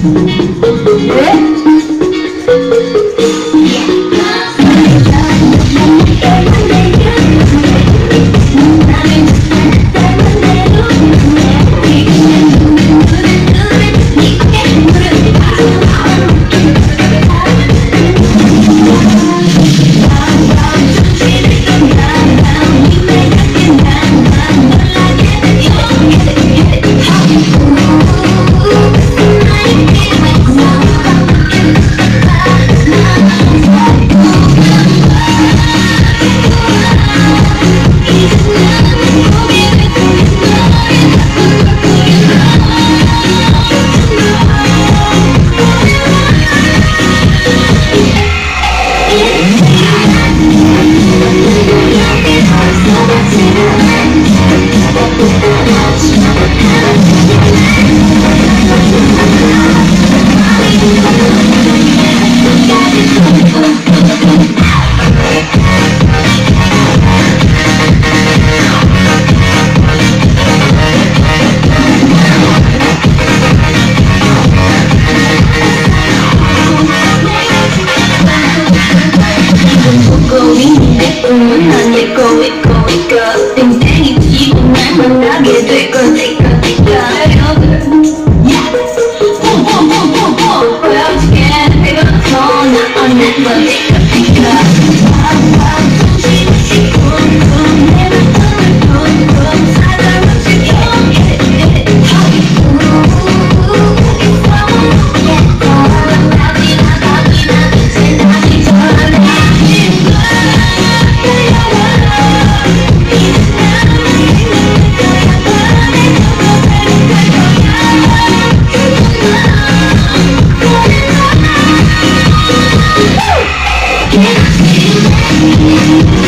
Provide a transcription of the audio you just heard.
Э? Don't think Música